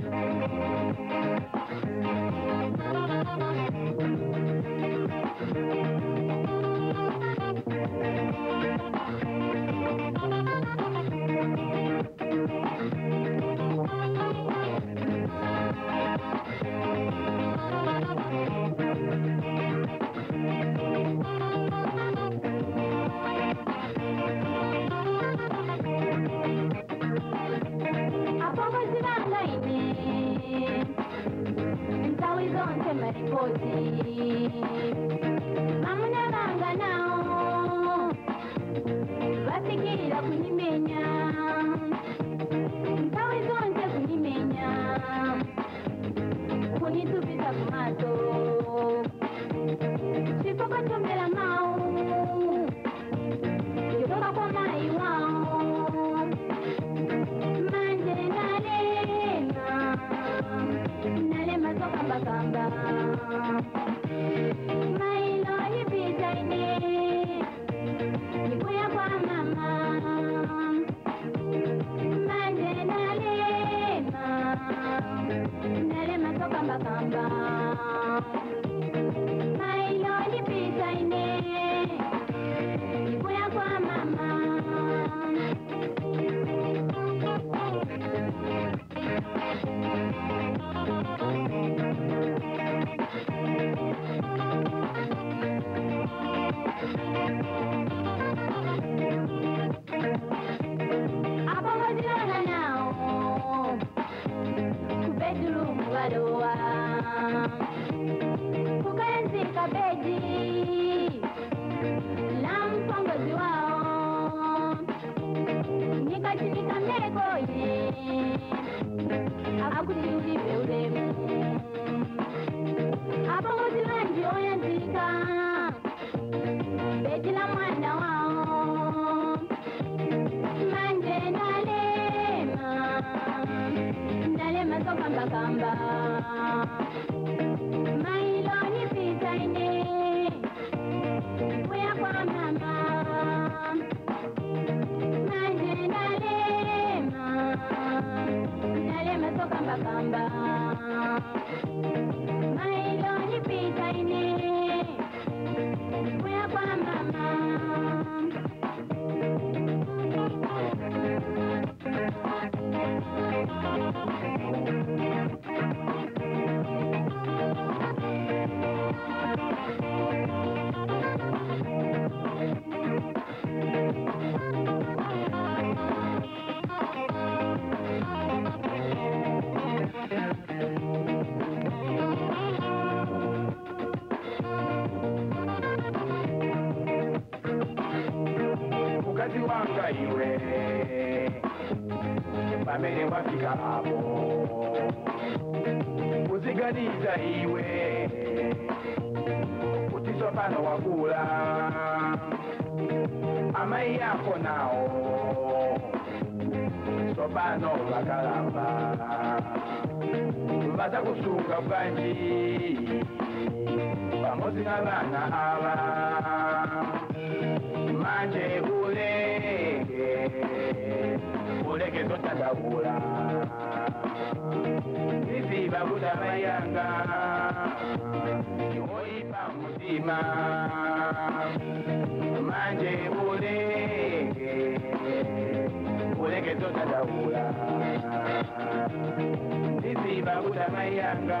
nsawi zonse doce. Nalema balowa kukaenzi kabeji kamba mailoni pizaine kuya kwa mama. Nanje nalema nalema tokamba. Wanga iwe. Pamene wafika apo kuziganiza iwe. Kuti tsopano wakula. Amayi yako nawo tsopano vakalamba. Vazakusunga bwanji pamodzi na vana bakula sisi bakutabayanga oyipa mutima. Manje bulenge bulenge totatawula sisi bakutabayanga